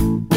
you